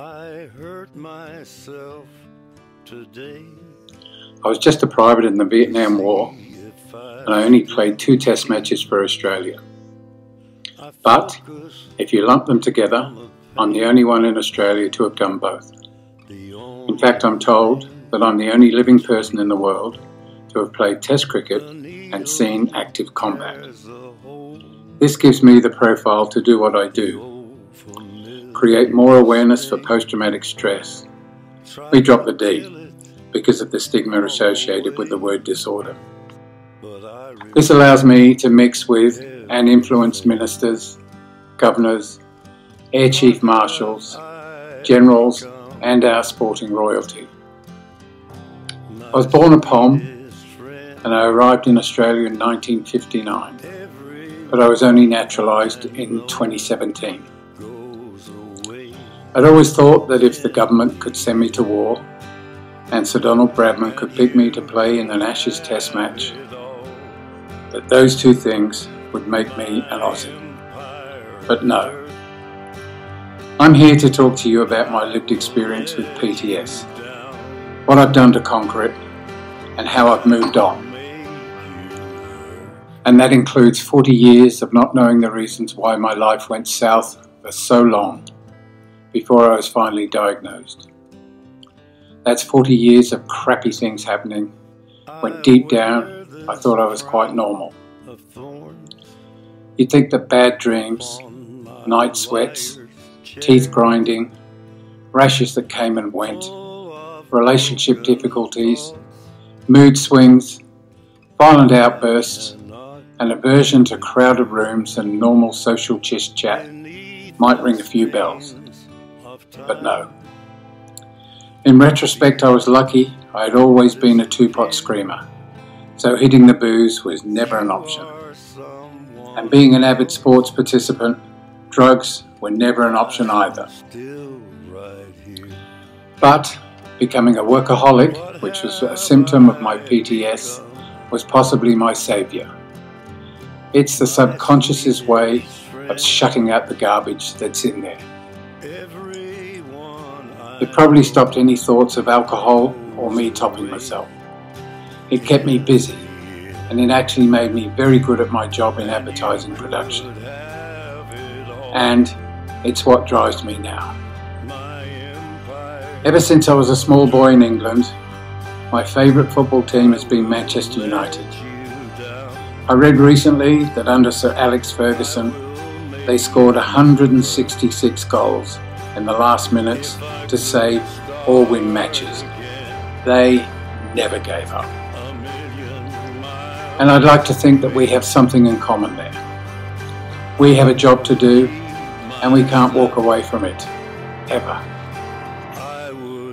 I hurt myself today. I was just a private in the Vietnam War and I only played two test matches for Australia. But if you lump them together, I'm the only one in Australia to have done both. In fact, I'm told that I'm the only living person in the world to have played Test cricket and seen active combat. This gives me the profile to do what I do create more awareness for post traumatic stress. We drop the D because of the stigma associated with the word disorder. This allows me to mix with and influence ministers, governors, air chief marshals, generals, and our sporting royalty. I was born a POM and I arrived in Australia in 1959, but I was only naturalised in 2017. I'd always thought that if the government could send me to war and Sir Donald Bradman could pick me to play in an Ashes Test match, that those two things would make me an Aussie. But no. I'm here to talk to you about my lived experience with PTS, what I've done to conquer it, and how I've moved on. And that includes 40 years of not knowing the reasons why my life went south for so long before I was finally diagnosed. That's 40 years of crappy things happening when deep down I thought I was quite normal. You'd think that bad dreams, night sweats, teeth grinding, rashes that came and went, relationship difficulties, mood swings, violent outbursts, an aversion to crowded rooms and normal social chit chat might ring a few bells. But no. In retrospect, I was lucky I had always been a two pot screamer, so hitting the booze was never an option. And being an avid sports participant, drugs were never an option either. But becoming a workaholic, which was a symptom of my PTS, was possibly my saviour. It's the subconscious's way of shutting out the garbage that's in there. It probably stopped any thoughts of alcohol or me topping myself. It kept me busy, and it actually made me very good at my job in advertising production. And it's what drives me now. Ever since I was a small boy in England, my favourite football team has been Manchester United. I read recently that under Sir Alex Ferguson, they scored 166 goals in the last minutes to save or win matches. They never gave up. And I'd like to think that we have something in common there. We have a job to do and we can't walk away from it, ever.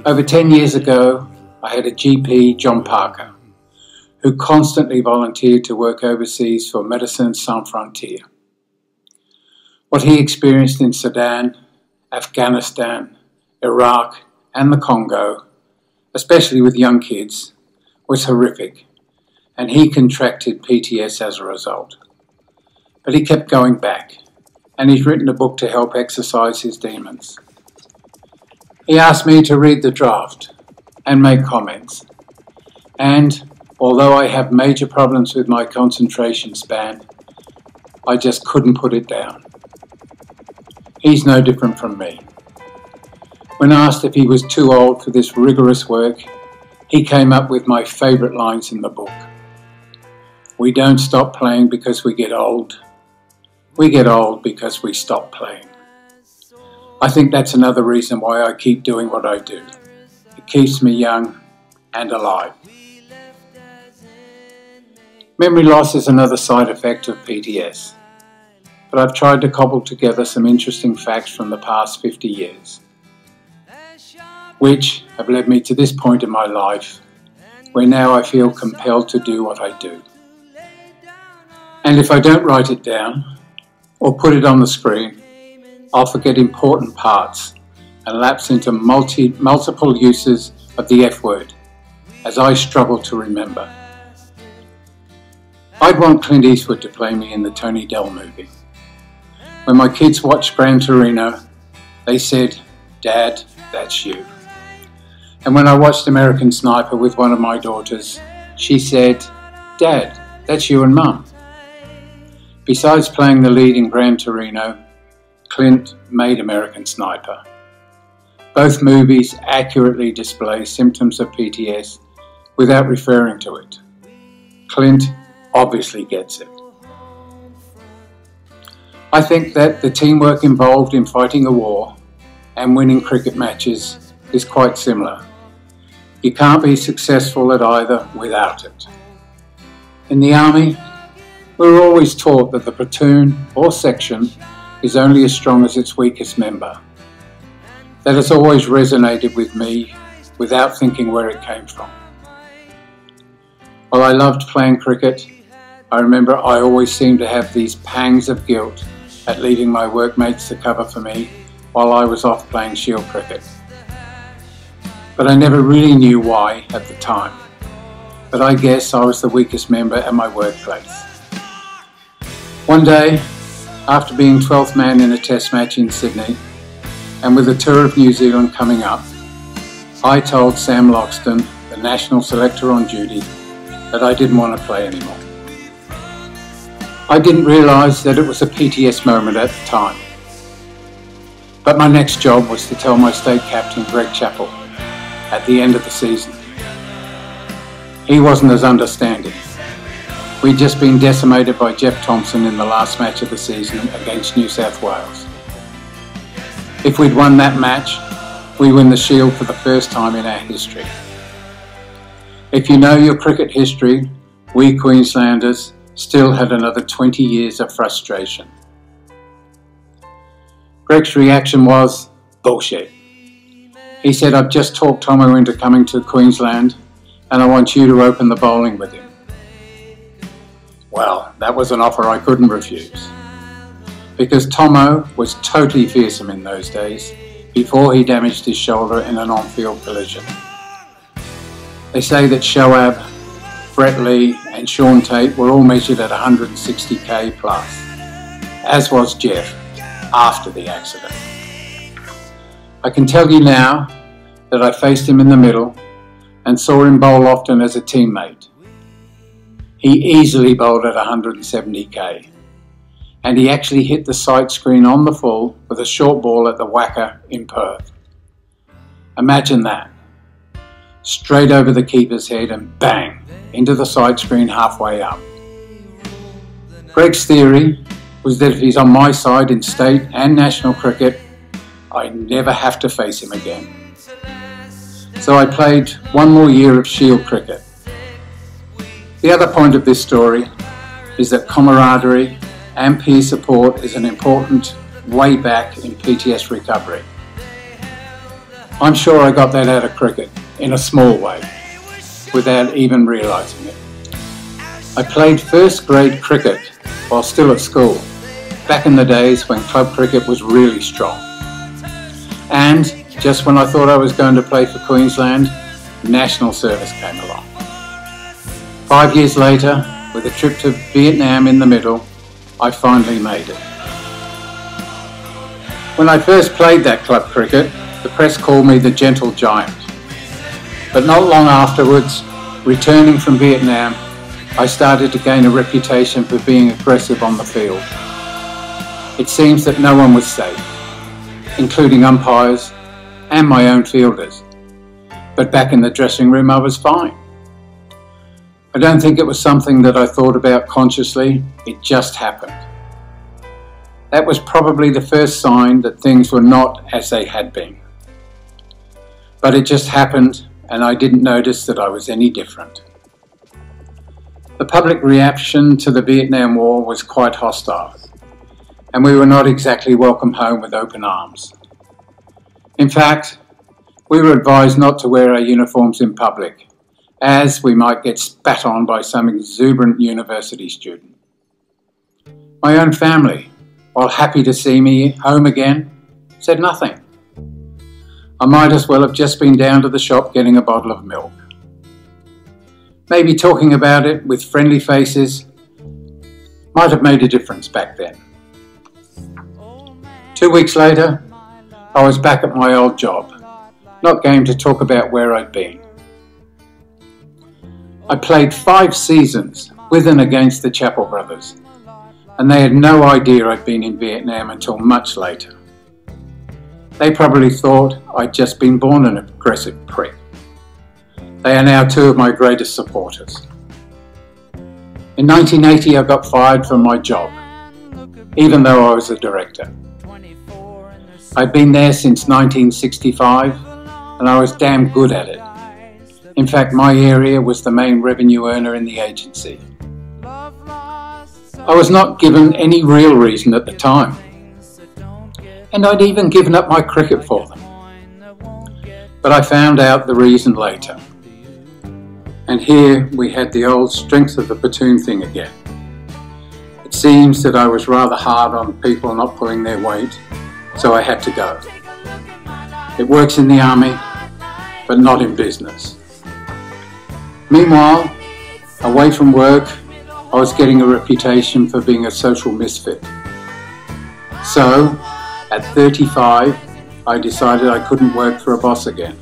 Over 10 years ago, I had a GP, John Parker, who constantly volunteered to work overseas for Médecins Sans Frontières. What he experienced in Sudan Afghanistan, Iraq, and the Congo, especially with young kids, was horrific, and he contracted PTS as a result. But he kept going back, and he's written a book to help exorcise his demons. He asked me to read the draft and make comments, and although I have major problems with my concentration span, I just couldn't put it down. He's no different from me. When asked if he was too old for this rigorous work, he came up with my favourite lines in the book. We don't stop playing because we get old. We get old because we stop playing. I think that's another reason why I keep doing what I do. It keeps me young and alive. Memory loss is another side effect of PTS but I've tried to cobble together some interesting facts from the past 50 years, which have led me to this point in my life where now I feel compelled to do what I do. And if I don't write it down or put it on the screen, I'll forget important parts and lapse into multi, multiple uses of the F word as I struggle to remember. I'd want Clint Eastwood to play me in the Tony Dell movie. When my kids watched Gran Torino, they said, Dad, that's you. And when I watched American Sniper with one of my daughters, she said, Dad, that's you and Mum. Besides playing the lead in Gran Torino, Clint made American Sniper. Both movies accurately display symptoms of PTS without referring to it. Clint obviously gets it. I think that the teamwork involved in fighting a war and winning cricket matches is quite similar. You can't be successful at either without it. In the Army, we were always taught that the platoon or section is only as strong as its weakest member. That has always resonated with me without thinking where it came from. While I loved playing cricket, I remember I always seemed to have these pangs of guilt at leaving my workmates to cover for me while I was off playing shield cricket. But I never really knew why at the time. But I guess I was the weakest member at my workplace. One day, after being 12th man in a test match in Sydney, and with a tour of New Zealand coming up, I told Sam Loxton, the national selector on duty, that I didn't want to play anymore. I didn't realise that it was a PTS moment at the time. But my next job was to tell my state captain, Greg Chappell, at the end of the season. He wasn't as understanding. We'd just been decimated by Jeff Thomson in the last match of the season against New South Wales. If we'd won that match, we win the Shield for the first time in our history. If you know your cricket history, we Queenslanders still had another 20 years of frustration. Greg's reaction was bullshit. He said, I've just talked Thommo into coming to Queensland and I want you to open the bowling with him. Well, that was an offer I couldn't refuse. Because Thommo was totally fearsome in those days before he damaged his shoulder in an on field collision. They say that Shoaib Brett Lee and Shaun Tait were all measured at 160k plus, as was Jeff after the accident. I can tell you now that I faced him in the middle and saw him bowl often as a teammate. He easily bowled at 170k and he actually hit the sight screen on the full with a short ball at the WACA in Perth. Imagine that. Straight over the keeper's head and bang, into the side screen halfway up. Greg's theory was that if he's on my side in state and national cricket, I never have to face him again. So I played one more year of Shield cricket. The other point of this story is that camaraderie and peer support is an important way back in PTS recovery. I'm sure I got that out of cricket in a small way without even realising it. I played first grade cricket while still at school, back in the days when club cricket was really strong. And just when I thought I was going to play for Queensland, national service came along. Five years later, with a trip to Vietnam in the middle, I finally made it. When I first played that club cricket, the press called me the gentle giant. But not long afterwards, returning from Vietnam, I started to gain a reputation for being aggressive on the field. It seems that no one was safe, including umpires and my own fielders. But back in the dressing room, I was fine. I don't think it was something that I thought about consciously, it just happened. That was probably the first sign that things were not as they had been. But it just happened and I didn't notice that I was any different. The public reaction to the Vietnam War was quite hostile, and we were not exactly welcomed home with open arms. In fact, we were advised not to wear our uniforms in public, as we might get spat on by some exuberant university student. My own family, while happy to see me home again, said nothing. I might as well have just been down to the shop getting a bottle of milk. Maybe talking about it with friendly faces might have made a difference back then. Two weeks later, I was back at my old job, not game to talk about where I'd been. I played five seasons with and against the Chappell brothers, and they had no idea I'd been in Vietnam until much later. They probably thought I'd just been born an aggressive prick. They are now two of my greatest supporters. In 1980, I got fired from my job, even though I was a director. I'd been there since 1965, and I was damn good at it. In fact, my area was the main revenue earner in the agency. I was not given any real reason at the time, and I'd even given up my cricket for them. But I found out the reason later. And here we had the old strength of the platoon thing again. It seems that I was rather hard on people not pulling their weight, so I had to go. It works in the army, but not in business. Meanwhile, away from work, I was getting a reputation for being a social misfit. So, at 35, I decided I couldn't work for a boss again.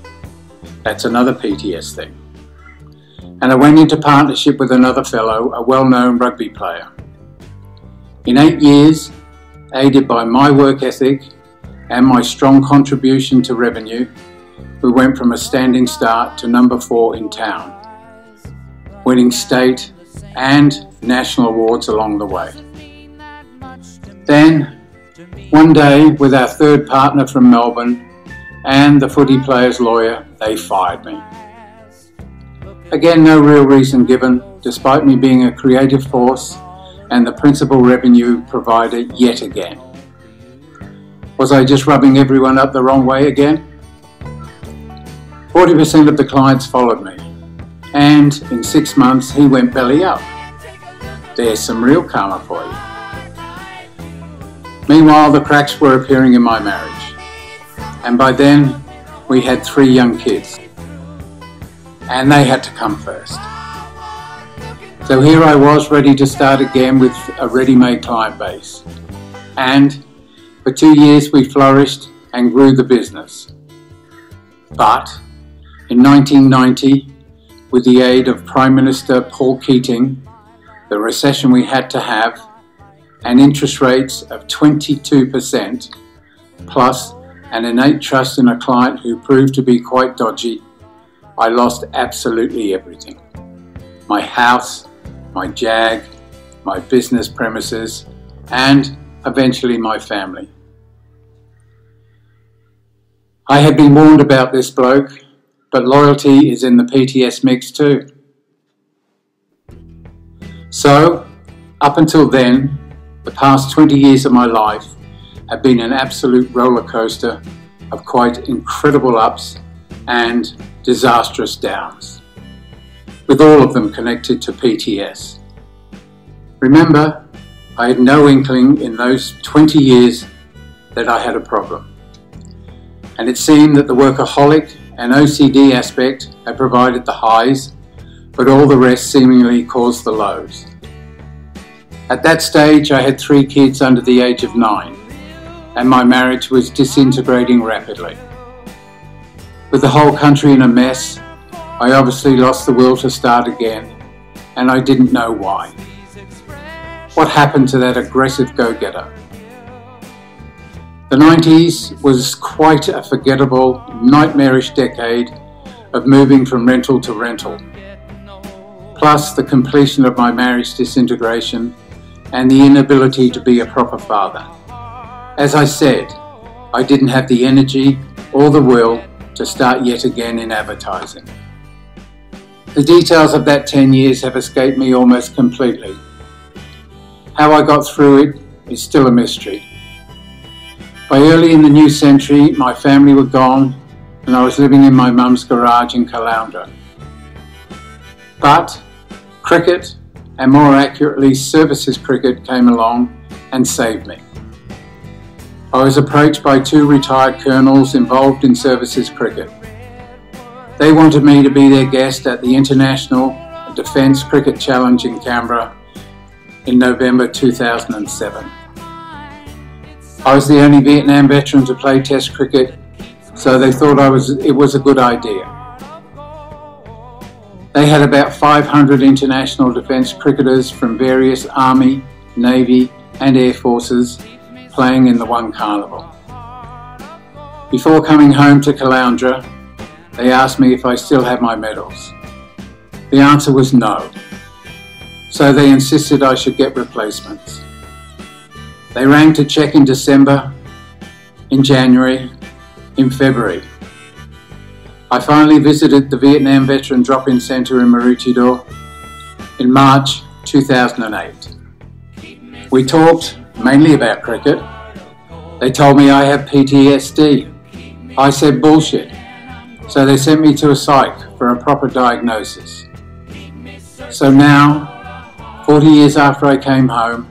That's another PTS thing and I went into partnership with another fellow, a well-known rugby player. In eight years, aided by my work ethic and my strong contribution to revenue, we went from a standing start to number four in town, winning state and national awards along the way. Then, one day, with our third partner from Melbourne and the footy player's lawyer, they fired me. Again, no real reason given, despite me being a creative force and the principal revenue provider yet again. Was I just rubbing everyone up the wrong way again? 40% of the clients followed me, and in six months he went belly up. There's some real karma for you. Meanwhile, the cracks were appearing in my marriage, and by then we had three young kids and they had to come first. So here I was ready to start again with a ready-made client base. And for two years we flourished and grew the business. But in 1990, with the aid of Prime Minister Paul Keating, the recession we had to have, and interest rates of 22%, plus an innate trust in a client who proved to be quite dodgy, I lost absolutely everything. My house, my Jag, my business premises, and eventually my family. I had been warned about this bloke, but loyalty is in the PTS mix too. So, up until then, the past 20 years of my life have been an absolute roller coaster of quite incredible ups and disastrous downs, with all of them connected to PTS. Remember, I had no inkling in those 20 years that I had a problem. And it seemed that the workaholic and OCD aspect had provided the highs, but all the rest seemingly caused the lows. At that stage, I had three kids under the age of nine, and my marriage was disintegrating rapidly. With the whole country in a mess, I obviously lost the will to start again, and I didn't know why. What happened to that aggressive go-getter? The 90s was quite a forgettable, nightmarish decade of moving from rental to rental, plus the completion of my marriage disintegration and the inability to be a proper father. As I said, I didn't have the energy or the will to start yet again in advertising. The details of that 10 years have escaped me almost completely. How I got through it is still a mystery. By early in the new century, my family were gone and I was living in my mum's garage in Caloundra. But cricket, and more accurately services cricket, came along and saved me. I was approached by two retired colonels involved in services cricket. They wanted me to be their guest at the International Defence Cricket Challenge in Canberra in November 2007. I was the only Vietnam veteran to play Test cricket so they thought I was, it was a good idea. They had about 500 international defence cricketers from various Army, Navy and Air Forces playing in the one carnival. Before coming home to Caloundra, they asked me if I still had my medals. The answer was no, so they insisted I should get replacements. They rang to check in December, in January, in February. I finally visited the Vietnam Veteran Drop-In Centre in Maroochydore in March 2008. We talked mainly about cricket. They told me I have PTSD. I said bullshit. So they sent me to a psych for a proper diagnosis. So now, 40 years after I came home,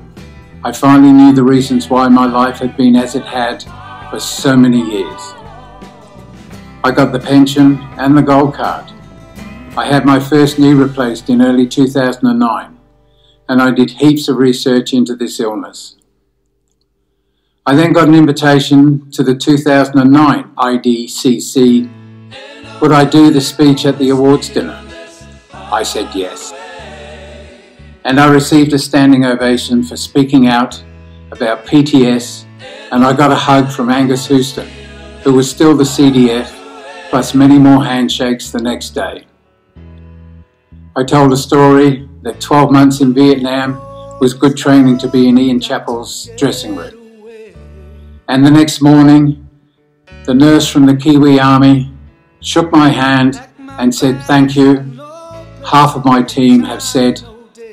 I finally knew the reasons why my life had been as it had for so many years. I got the pension and the gold card. I had my first knee replaced in early 2009 and I did heaps of research into this illness. I then got an invitation to the 2009 IDCC. Would I do the speech at the awards dinner? I said yes and I received a standing ovation for speaking out about PTS and I got a hug from Angus Houston, who was still the CDF, plus many more handshakes the next day. I told a story that 12 months in Vietnam was good training to be in Ian Chappell's dressing room. And the next morning, the nurse from the Kiwi Army shook my hand and said, thank you. Half of my team have said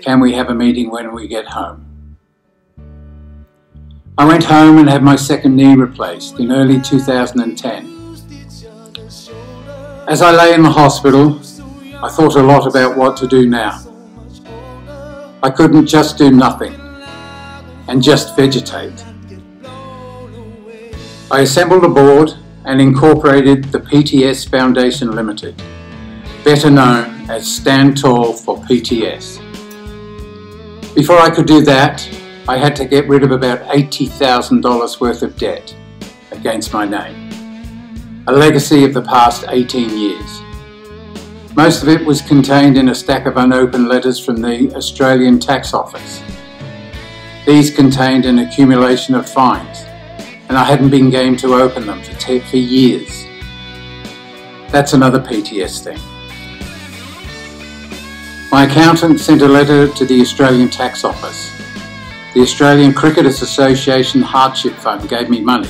can we have a meeting when we get home? I went home and had my second knee replaced in early 2010. As I lay in the hospital, I thought a lot about what to do now. I couldn't just do nothing and just vegetate. I assembled a board and incorporated the PTS Foundation Limited, better known as Stand Tall for PTS. Before I could do that, I had to get rid of about $80,000 worth of debt against my name, a legacy of the past 18 years. Most of it was contained in a stack of unopened letters from the Australian Tax Office. These contained an accumulation of fines, and I hadn't been game to open them for, for years. That's another PTS thing. My accountant sent a letter to the Australian Tax Office. The Australian Cricketers Association Hardship Fund gave me money,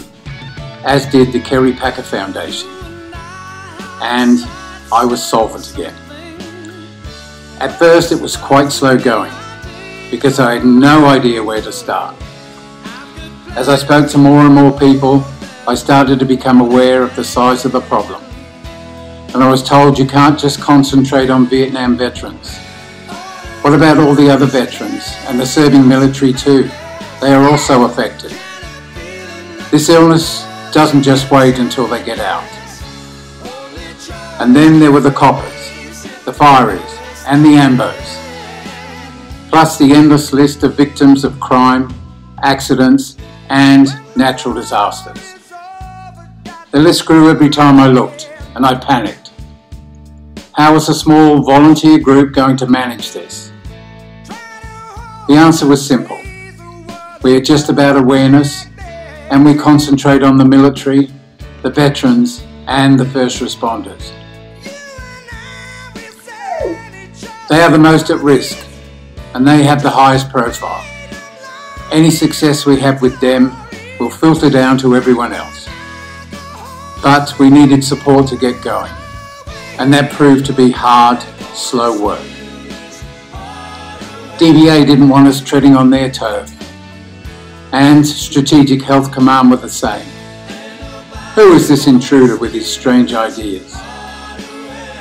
as did the Kerry Packer Foundation. And I was solvent again. At first it was quite slow going, because I had no idea where to start. As I spoke to more and more people, I started to become aware of the size of the problem. And I was told you can't just concentrate on Vietnam veterans. What about all the other veterans and the serving military too? They are also affected. This illness doesn't just wait until they get out. And then there were the coppers, the fireys and the ambos, plus the endless list of victims of crime, accidents and natural disasters. The list grew every time I looked and I panicked. How was a small volunteer group going to manage this? The answer was simple. We are just about awareness and we concentrate on the military, the veterans and the first responders. They are the most at risk and they have the highest profile. Any success we have with them will filter down to everyone else. But we needed support to get going and that proved to be hard, slow work. DVA didn't want us treading on their turf. And Strategic Health Command were the same. Who is this intruder with his strange ideas?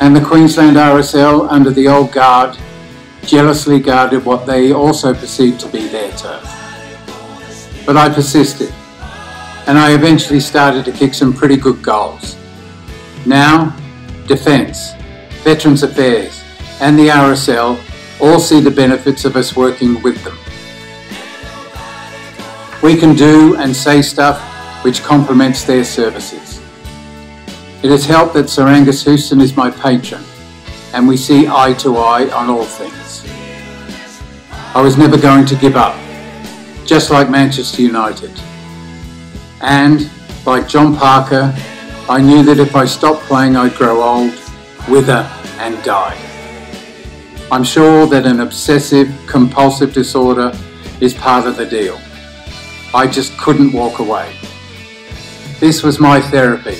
And the Queensland RSL, under the old guard, jealously guarded what they also perceived to be their turf. But I persisted, and I eventually started to kick some pretty good goals. Now, Defence, Veterans Affairs, and the RSL all see the benefits of us working with them. We can do and say stuff which complements their services. It has helped that Sir Angus Houston is my patron and we see eye to eye on all things. I was never going to give up, just like Manchester United. And, like John Parker, I knew that if I stopped playing I'd grow old, wither and die. I'm sure that an obsessive compulsive disorder is part of the deal. I just couldn't walk away. This was my therapy,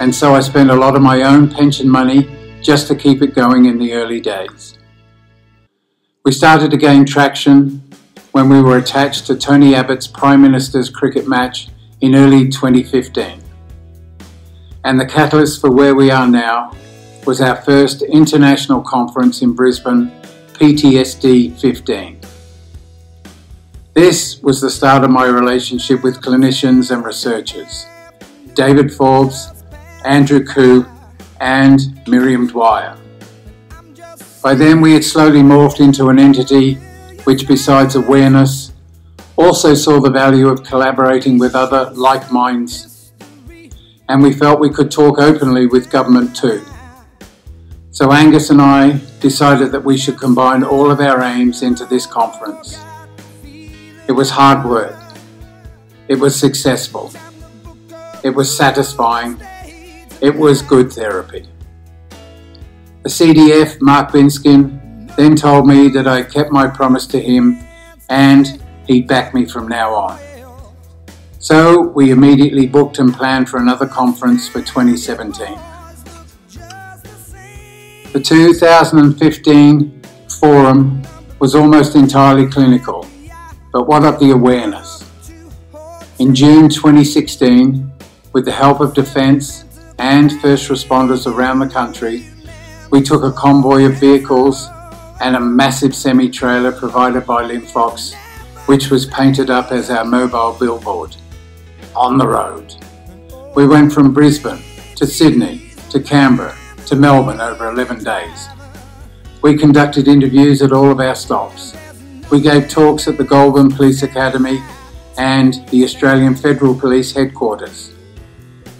and so I spent a lot of my own pension money just to keep it going in the early days. We started to gain traction when we were attached to Tony Abbott's Prime Minister's cricket match in early 2015. And the catalyst for where we are now was our first international conference in Brisbane, PTSD 15. This was the start of my relationship with clinicians and researchers. David Forbes, Andrew Khoo, and Miriam Dwyer. By then, we had slowly morphed into an entity which, besides awareness, also saw the value of collaborating with other like minds, and we felt we could talk openly with government too. So Angus and I decided that we should combine all of our aims into this conference. It was hard work. It was successful. It was satisfying. It was good therapy. The CDF, Mark Binskin, then told me that I kept my promise to him and he'd back me from now on. So we immediately booked and planned for another conference for 2017. The 2015 forum was almost entirely clinical, but what of the awareness? In June 2016, with the help of Defence and first responders around the country, we took a convoy of vehicles and a massive semi-trailer provided by Linfox, which was painted up as our mobile billboard, on the road. We went from Brisbane to Sydney to Canberra to Melbourne over 11 days. We conducted interviews at all of our stops. We gave talks at the Goulburn Police Academy and the Australian Federal Police Headquarters.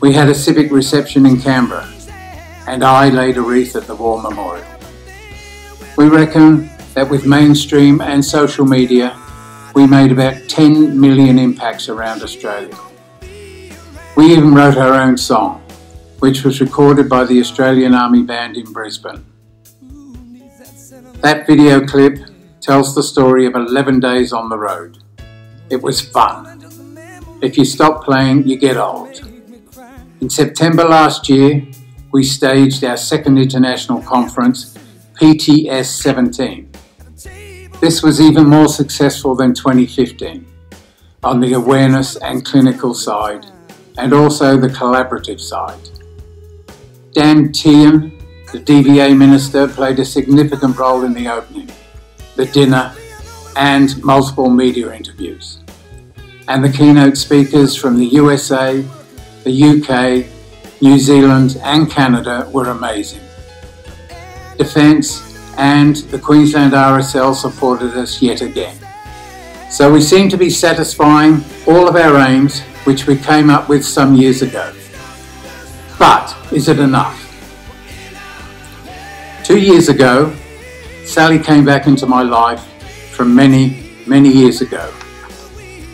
We had a civic reception in Canberra, and I laid a wreath at the War Memorial. We reckon that with mainstream and social media, we made about 10 million impacts around Australia. We even wrote our own song, which was recorded by the Australian Army Band in Brisbane. That video clip tells the story of 11 days on the road. It was fun. If you stop playing, you get old. In September last year, we staged our second international conference, PTS 17. This was even more successful than 2015 on the awareness and clinical side, and also the collaborative side. Dan Tehan, the DVA minister, played a significant role in the opening, the dinner, and multiple media interviews. And the keynote speakers from the USA, the UK, New Zealand, and Canada were amazing. Defence and the Queensland RSL supported us yet again. So we seem to be satisfying all of our aims which we came up with some years ago. But is it enough? Two years ago, Sally came back into my life from many, many years ago.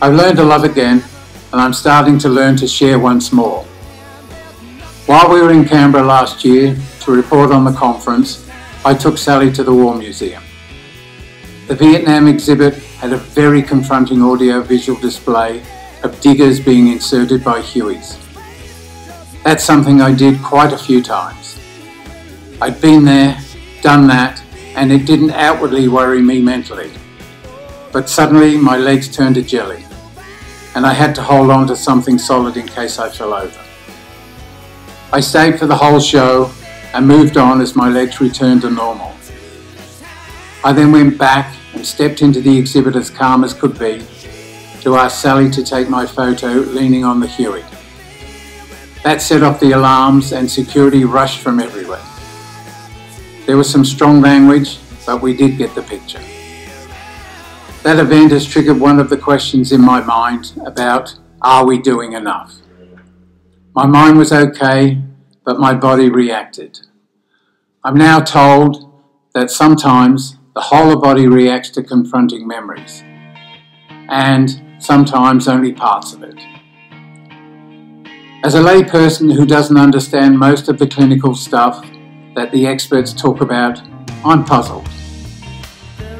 I've learned to love again, and I'm starting to learn to share once more. While we were in Canberra last year to report on the conference, I took Sally to the War Museum. The Vietnam exhibit had a very confronting audio-visual display of diggers being inserted by Hueys. That's something I did quite a few times. I'd been there, done that, and it didn't outwardly worry me mentally. But suddenly my legs turned to jelly, and I had to hold on to something solid in case I fell over. I stayed for the whole show and moved on as my legs returned to normal. I then went back and stepped into the exhibit as calm as could be to ask Sally to take my photo leaning on the Huey. That set off the alarms and security rushed from everywhere. There was some strong language, but we did get the picture. That event has triggered one of the questions in my mind about are we doing enough? My mind was okay, but my body reacted. I'm now told that sometimes the whole body reacts to confronting memories, and sometimes only parts of it. As a layperson who doesn't understand most of the clinical stuff that the experts talk about, I'm puzzled.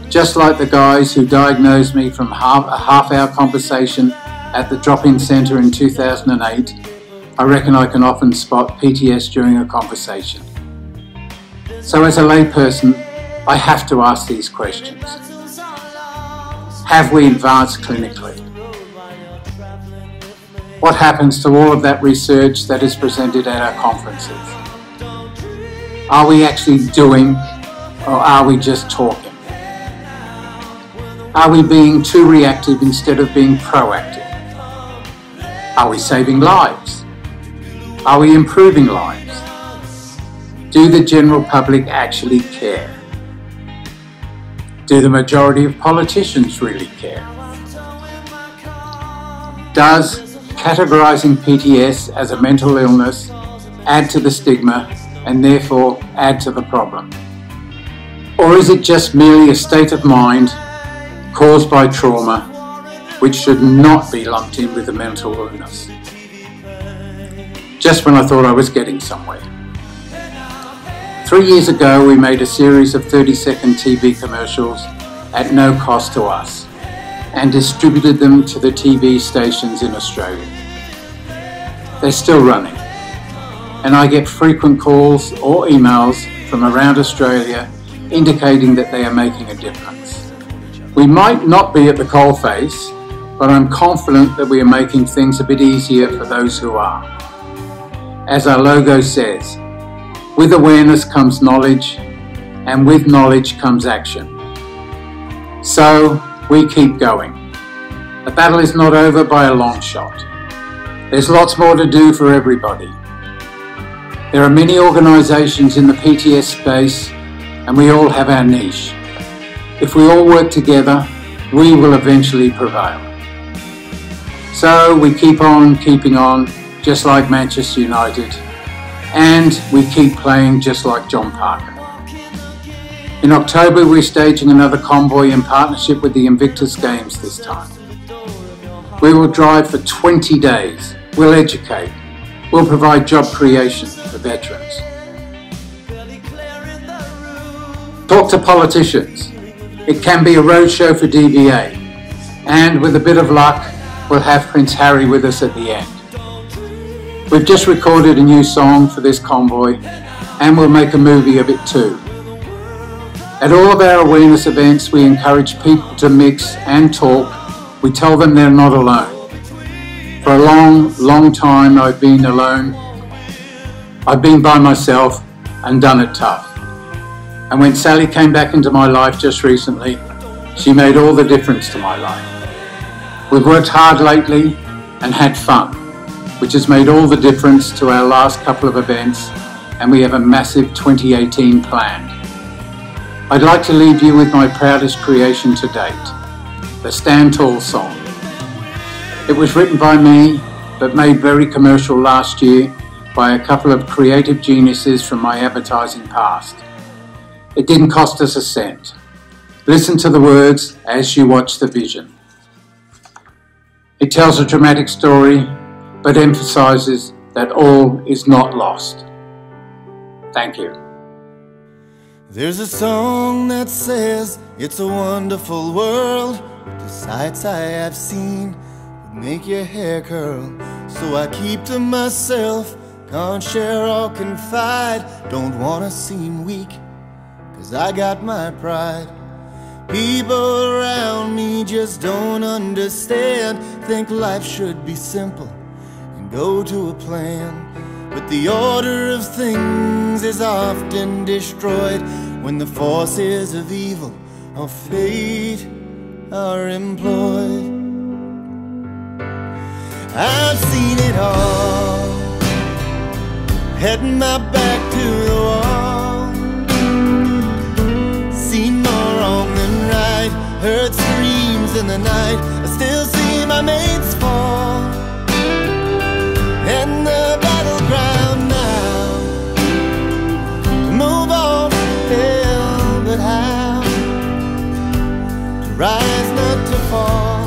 Just like the guys who diagnosed me from half, a half hour conversation at the drop in centre in 2008, I reckon I can often spot PTS during a conversation. So, as a layperson, I have to ask these questions Have we advanced clinically? what happens to all of that research that is presented at our conferences? Are we actually doing or are we just talking? Are we being too reactive instead of being proactive? Are we saving lives? Are we improving lives? Do the general public actually care? Do the majority of politicians really care? Does categorizing PTS as a mental illness add to the stigma and therefore add to the problem? Or is it just merely a state of mind caused by trauma which should not be lumped in with a mental illness? Just when I thought I was getting somewhere. Three years ago, we made a series of 30 second TV commercials at no cost to us and distributed them to the TV stations in Australia. They're still running, and I get frequent calls or emails from around Australia indicating that they are making a difference. We might not be at the coalface, but I'm confident that we are making things a bit easier for those who are. As our logo says, with awareness comes knowledge, and with knowledge comes action. So, we keep going. The battle is not over by a long shot. There's lots more to do for everybody. There are many organisations in the PTS space and we all have our niche. If we all work together, we will eventually prevail. So we keep on keeping on, just like Manchester United, and we keep playing just like John Parker. In October, we're staging another convoy in partnership with the Invictus Games this time. We will drive for 20 days. We'll educate. We'll provide job creation for veterans. Talk to politicians. It can be a roadshow for DVA. And with a bit of luck, we'll have Prince Harry with us at the end. We've just recorded a new song for this convoy and we'll make a movie of it too. At all of our awareness events, we encourage people to mix and talk. We tell them they're not alone. For a long, long time, I've been alone. I've been by myself and done it tough. And when Sally came back into my life just recently, she made all the difference to my life. We've worked hard lately and had fun, which has made all the difference to our last couple of events, and we have a massive 2018 planned. I'd like to leave you with my proudest creation to date, the Stand Tall song. It was written by me, but made very commercial last year by a couple of creative geniuses from my advertising past. It didn't cost us a cent. Listen to the words as you watch the vision. It tells a dramatic story, but emphasizes that all is not lost. Thank you. There's a song that says it's a wonderful world. The sights I have seen make your hair curl. So I keep to myself, can't share or confide. Don't wanna seem weak, cause I got my pride. People around me just don't understand. Think life should be simple and go to a plan. But the order of things is often destroyed when the forces of evil or fate are employed. I've seen it all. heading my back to the wall. Seen more wrong than right. Heard screams in the night. I still see my mates fall. And the battleground now. Move on, hell, but how? To rise, not to fall.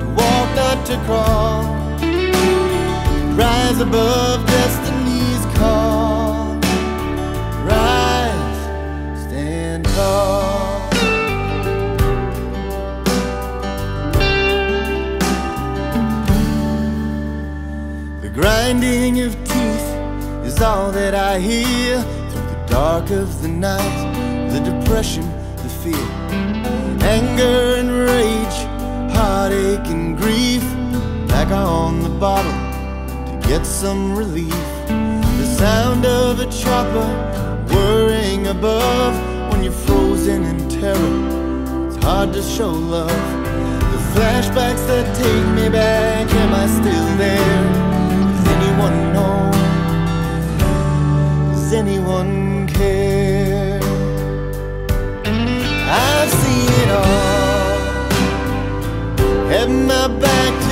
To walk, not to crawl. Rise above destiny's call. Rise, stand tall. The grinding of teeth is all that I hear through the dark of the night. The depression, the fear, anger and rage, heartache and grief. Back on the bottle get some relief. The sound of a chopper whirring above when you're frozen in terror. It's hard to show love. The flashbacks that take me back, am I still there? Does anyone know? Does anyone care? I've seen it all. Had my back